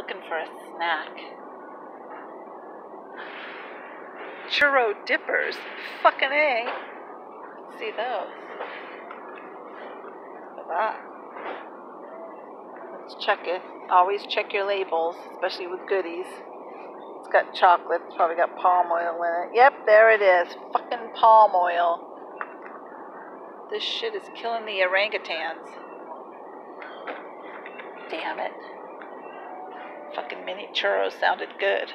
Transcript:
looking for a snack. Churro dippers. Fucking A. See those. That. Let's check it. Always check your labels, especially with goodies. It's got chocolate. It's probably got palm oil in it. Yep, there it is. Fucking palm oil. This shit is killing the orangutans. Damn it. Fucking mini churros sounded good.